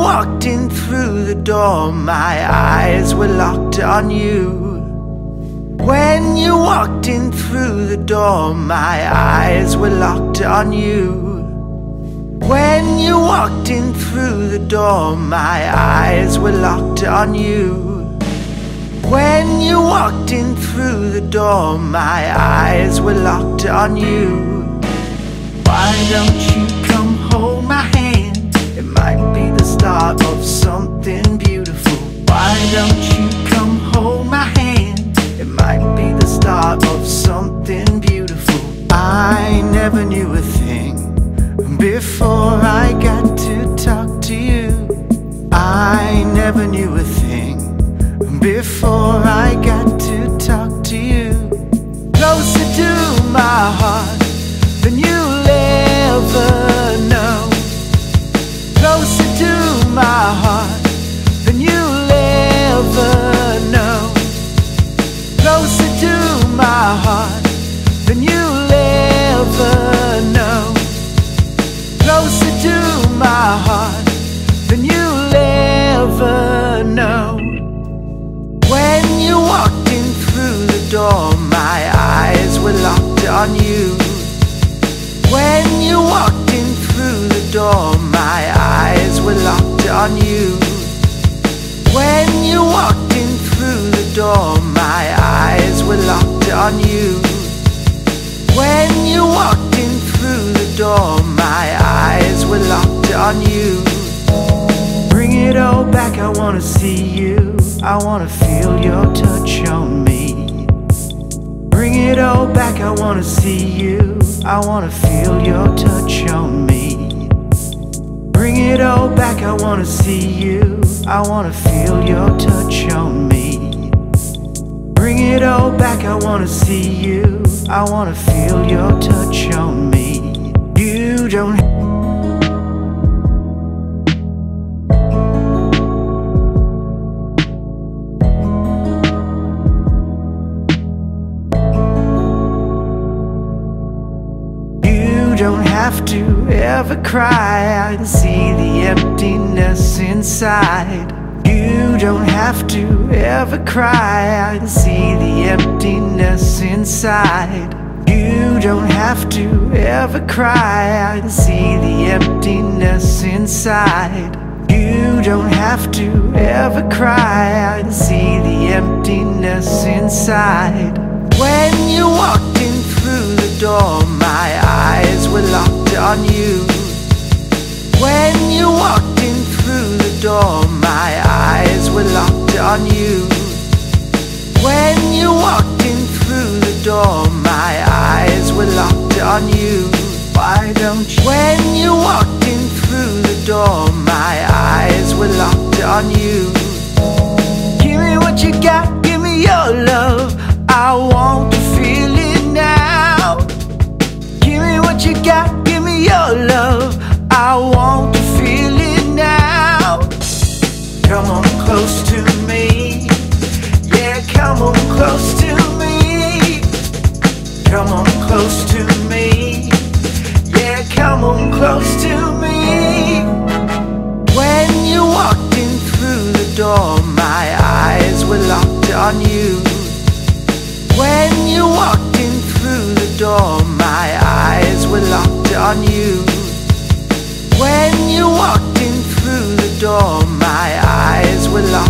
Walked in through the door, my eyes were locked on you. When you walked in through the door, my eyes were locked on you. When you walked in through the door, my eyes were locked on you. When you walked in through the door, my eyes were locked on you. Why don't you never knew a thing before I got wanna see you. I wanna feel your touch on me. Bring it all back, I wanna see you. I wanna feel your touch on me. Bring it all back, I wanna see you. I wanna feel your touch on me. Bring it all back, I wanna see you. I wanna feel your touch on me. You don't don't have to ever cry I can see the emptiness inside. You don't have to ever cry I can see the emptiness inside. You don't have to ever cry I can see the emptiness inside. You don't have to ever cry I can see the emptiness inside. When you walked in through door, my eyes were locked on you. When you walked in through the door, my eyes were locked on you. When you walked in through the door, my eyes were locked on you. Why don't you? When you walked in through the door, my eyes were locked on you. Give me what you got, give me your love. I want you got, give me your love. I want to feel it now. Come on close to me. Yeah, come on close to me. Come on close to me. Yeah, come on close to me. When you walked in through the door, my eyes were locked on you. When you walked in through the door, my locked on you. When you walked in through the door, my eyes were locked